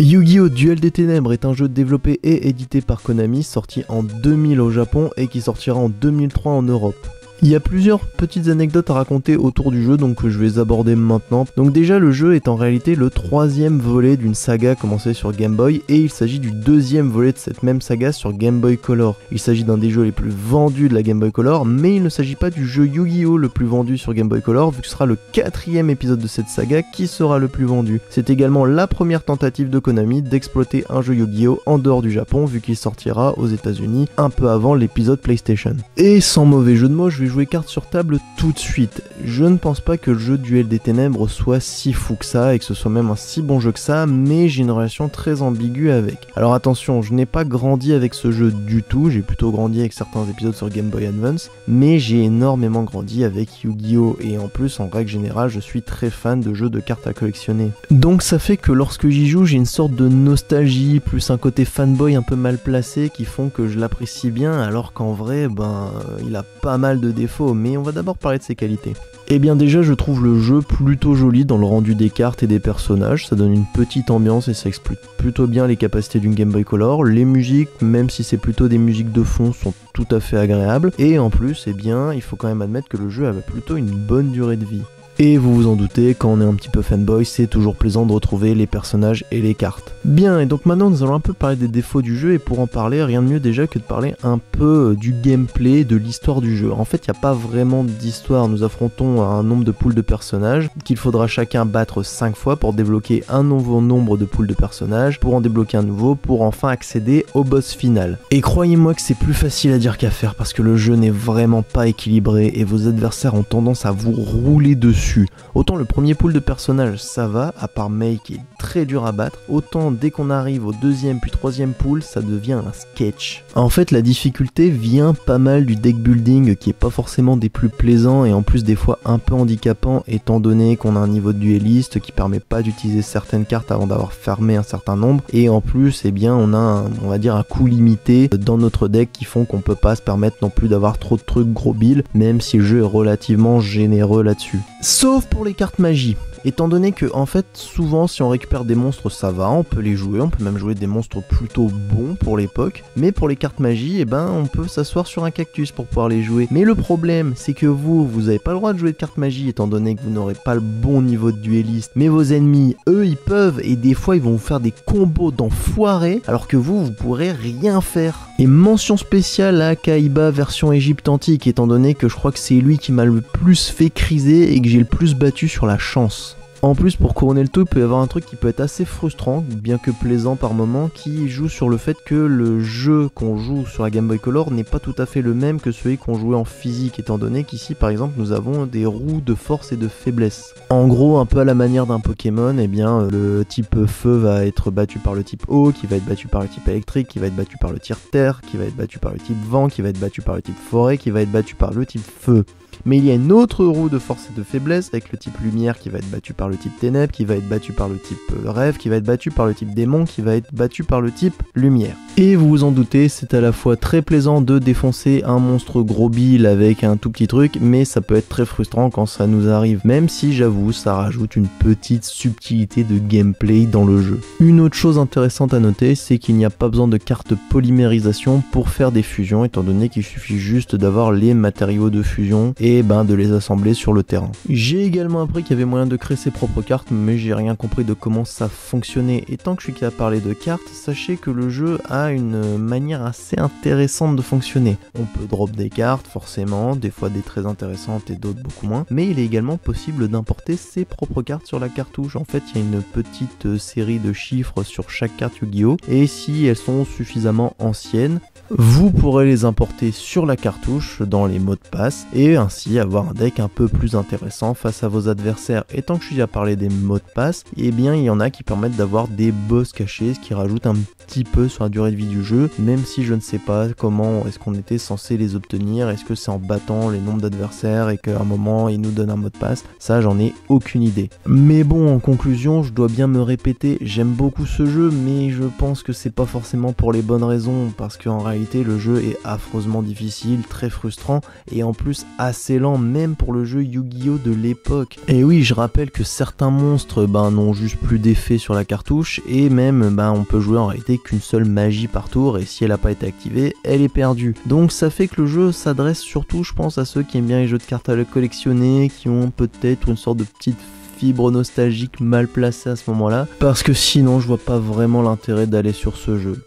Yu-Gi-Oh! Duel des Ténèbres est un jeu développé et édité par Konami, sorti en 2000 au Japon et qui sortira en 2003 en Europe. Il y a plusieurs petites anecdotes à raconter autour du jeu, donc je vais les aborder maintenant. Donc déjà, le jeu est en réalité le troisième volet d'une saga commencée sur Game Boy, et il s'agit du deuxième volet de cette même saga sur Game Boy Color. Il s'agit d'un des jeux les plus vendus de la Game Boy Color, mais il ne s'agit pas du jeu Yu-Gi-Oh le plus vendu sur Game Boy Color, vu que ce sera le quatrième épisode de cette saga qui sera le plus vendu. C'est également la première tentative de Konami d'exploiter un jeu Yu-Gi-Oh en dehors du Japon, vu qu'il sortira aux États-Unis un peu avant l'épisode PlayStation. Et sans mauvais jeu de mots, je vais jouer carte sur table tout de suite. Je ne pense pas que le jeu Duel des Ténèbres soit si fou que ça et que ce soit même un si bon jeu que ça, mais j'ai une relation très ambiguë avec. Alors attention, je n'ai pas grandi avec ce jeu du tout, j'ai plutôt grandi avec certains épisodes sur Game Boy Advance, mais j'ai énormément grandi avec Yu-Gi-Oh! et en plus, en règle générale, je suis très fan de jeux de cartes à collectionner. Donc ça fait que lorsque j'y joue, j'ai une sorte de nostalgie, plus un côté fanboy un peu mal placé qui font que je l'apprécie bien, alors qu'en vrai, ben, il a pas mal de mais on va d'abord parler de ses qualités. Eh bien déjà je trouve le jeu plutôt joli dans le rendu des cartes et des personnages, ça donne une petite ambiance et ça explique plutôt bien les capacités d'une Game Boy Color. Les musiques, même si c'est plutôt des musiques de fond, sont tout à fait agréables. Et en plus, eh bien, il faut quand même admettre que le jeu avait plutôt une bonne durée de vie. Et vous vous en doutez, quand on est un petit peu fanboy, c'est toujours plaisant de retrouver les personnages et les cartes. Bien, et donc maintenant nous allons un peu parler des défauts du jeu, et pour en parler, rien de mieux déjà que de parler un peu du gameplay, de l'histoire du jeu. En fait, il n'y a pas vraiment d'histoire, nous affrontons un nombre de poules de personnages, qu'il faudra chacun battre 5 fois pour débloquer un nouveau nombre de poules de personnages, pour en débloquer un nouveau, pour enfin accéder au boss final. Et croyez-moi que c'est plus facile à dire qu'à faire, parce que le jeu n'est vraiment pas équilibré, et vos adversaires ont tendance à vous rouler dessus Autant le premier pool de personnages ça va, à part Mei qui est très dur à battre, autant dès qu'on arrive au deuxième puis troisième pool ça devient un sketch. En fait la difficulté vient pas mal du deck building qui est pas forcément des plus plaisants et en plus des fois un peu handicapant étant donné qu'on a un niveau de dueliste qui permet pas d'utiliser certaines cartes avant d'avoir fermé un certain nombre et en plus eh bien on a un, on va dire un coût limité dans notre deck qui font qu'on peut pas se permettre non plus d'avoir trop de trucs gros bill même si le jeu est relativement généreux là-dessus. Sauf pour les cartes magie. Étant donné que en fait souvent si on récupère des monstres ça va, on peut les jouer, on peut même jouer des monstres plutôt bons pour l'époque, mais pour les cartes magie, eh ben on peut s'asseoir sur un cactus pour pouvoir les jouer. Mais le problème c'est que vous, vous n'avez pas le droit de jouer de cartes magie étant donné que vous n'aurez pas le bon niveau de dueliste, mais vos ennemis, eux ils peuvent et des fois ils vont vous faire des combos d'enfoirés alors que vous, vous pourrez rien faire. Et mention spéciale à Kaiba version Égypte antique étant donné que je crois que c'est lui qui m'a le plus fait criser et que j'ai le plus battu sur la chance. En plus, pour couronner le tout, il peut y avoir un truc qui peut être assez frustrant, bien que plaisant par moment, qui joue sur le fait que le jeu qu'on joue sur la Game Boy Color n'est pas tout à fait le même que celui qu'on jouait en physique, étant donné qu'ici, par exemple, nous avons des roues de force et de faiblesse. En gros, un peu à la manière d'un Pokémon, eh bien, le type feu va être battu par le type eau, qui va être battu par le type électrique, qui va être battu par le type terre, qui va être battu par le type vent, qui va être battu par le type forêt, qui va être battu par le type feu. Mais il y a une autre roue de force et de faiblesse avec le type lumière qui va être battu par le type ténèbres, qui va être battu par le type euh, rêve, qui va être battu par le type démon, qui va être battu par le type lumière. Et vous vous en doutez, c'est à la fois très plaisant de défoncer un monstre gros bill avec un tout petit truc, mais ça peut être très frustrant quand ça nous arrive, même si j'avoue, ça rajoute une petite subtilité de gameplay dans le jeu. Une autre chose intéressante à noter, c'est qu'il n'y a pas besoin de carte polymérisation pour faire des fusions, étant donné qu'il suffit juste d'avoir les matériaux de fusion ben de les assembler sur le terrain. J'ai également appris qu'il y avait moyen de créer ses propres cartes, mais j'ai rien compris de comment ça fonctionnait. Et tant que je suis à parler de cartes, sachez que le jeu a une manière assez intéressante de fonctionner. On peut drop des cartes, forcément, des fois des très intéressantes et d'autres beaucoup moins, mais il est également possible d'importer ses propres cartes sur la cartouche. En fait, il y a une petite série de chiffres sur chaque carte Yu-Gi-Oh! Et si elles sont suffisamment anciennes, vous pourrez les importer sur la cartouche dans les mots de passe et ainsi avoir un deck un peu plus intéressant face à vos adversaires. Et tant que je suis à parler des mots de passe, eh bien il y en a qui permettent d'avoir des boss cachés, ce qui rajoute un petit peu sur la durée de vie du jeu, même si je ne sais pas comment est-ce qu'on était censé les obtenir, est-ce que c'est en battant les nombres d'adversaires et qu'à un moment il nous donne un mot de passe, ça j'en ai aucune idée. Mais bon, en conclusion, je dois bien me répéter, j'aime beaucoup ce jeu, mais je pense que c'est pas forcément pour les bonnes raisons, parce qu'en réalité le jeu est affreusement difficile, très frustrant, et en plus assez même pour le jeu Yu-Gi-Oh de l'époque. Et oui, je rappelle que certains monstres ben, n'ont juste plus d'effet sur la cartouche, et même ben, on peut jouer en réalité qu'une seule magie par tour, et si elle n'a pas été activée, elle est perdue. Donc ça fait que le jeu s'adresse surtout, je pense, à ceux qui aiment bien les jeux de cartes à collectionner, qui ont peut-être une sorte de petite fibre nostalgique mal placée à ce moment-là, parce que sinon je vois pas vraiment l'intérêt d'aller sur ce jeu.